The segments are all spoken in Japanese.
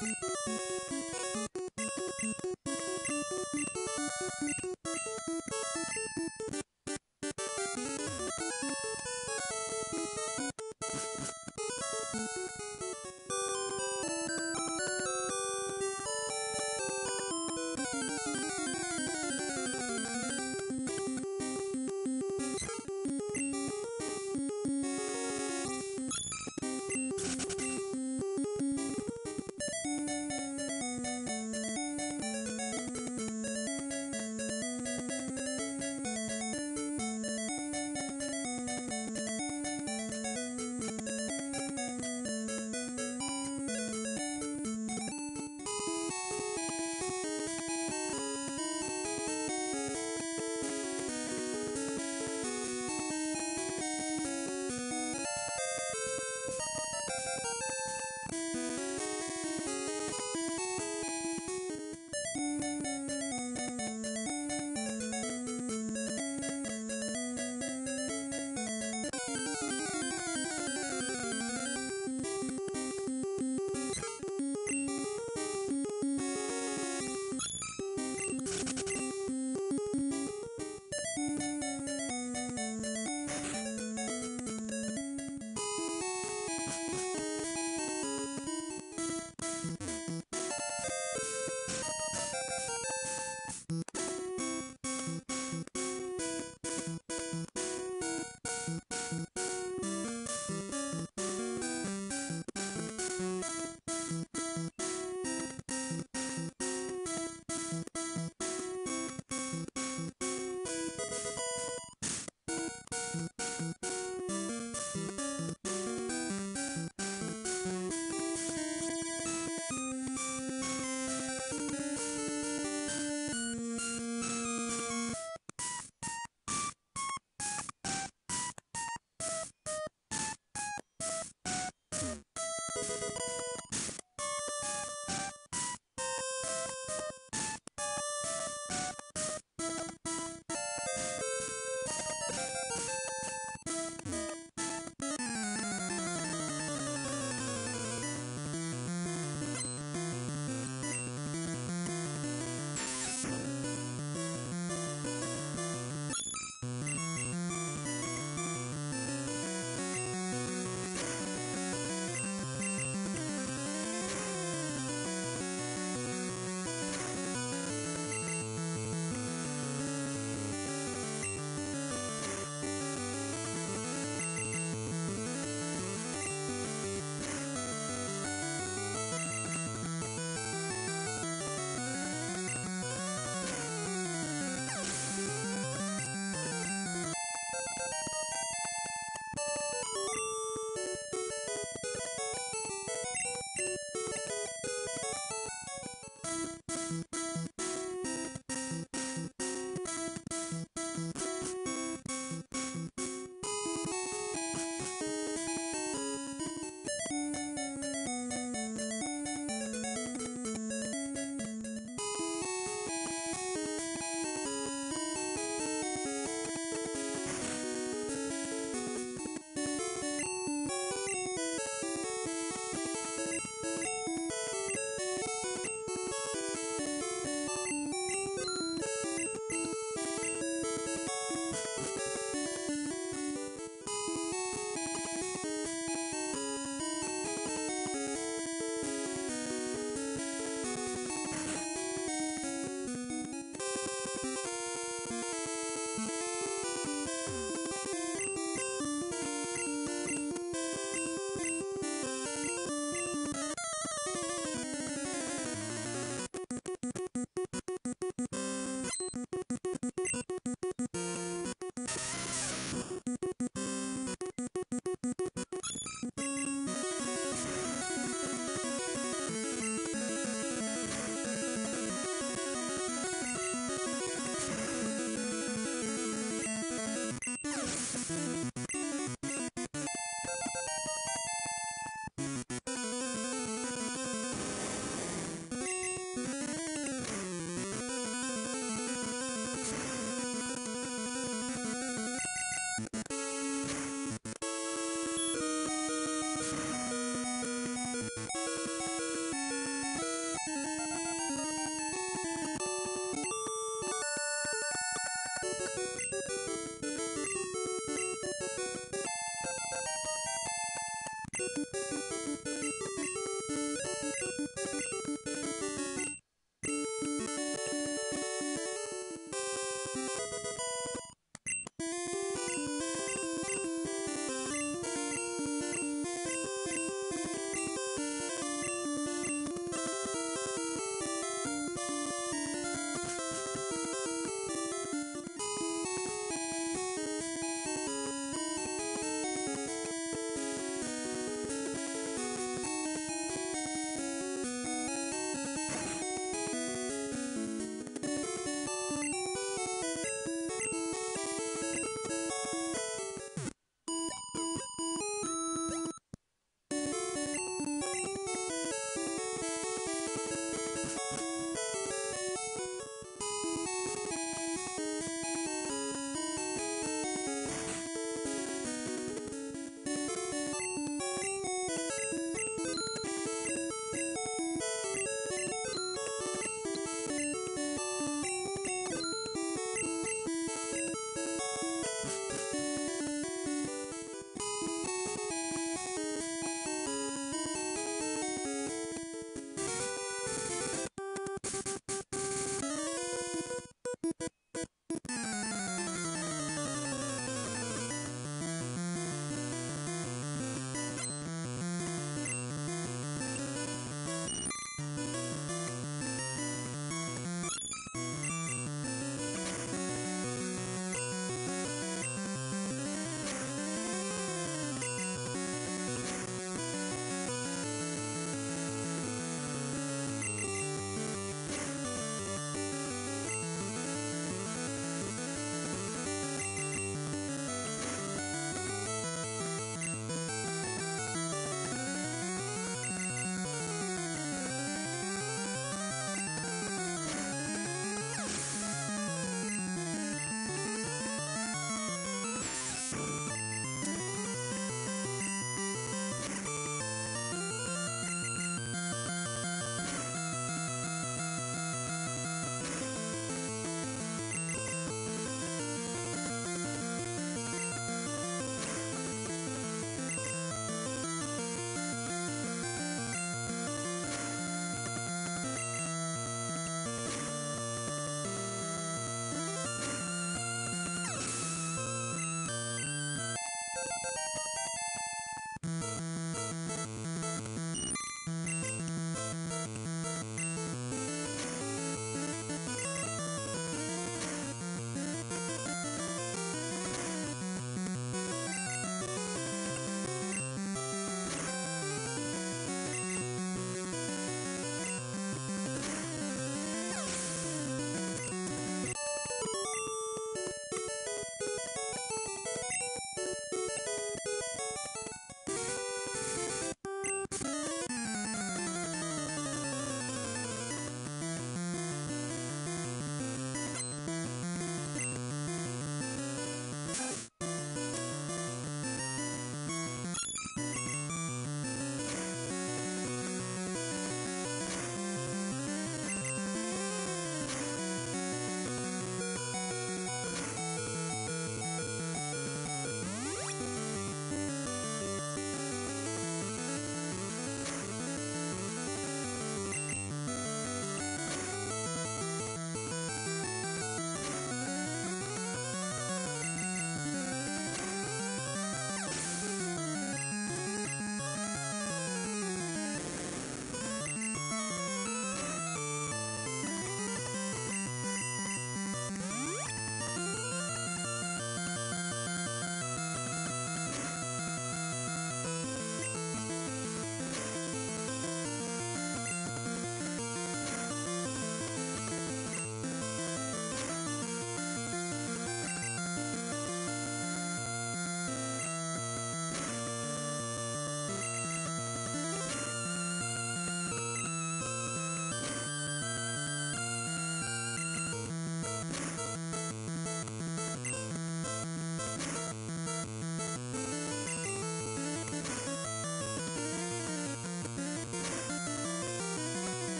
Thank you. あ。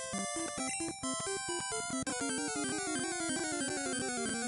you「「「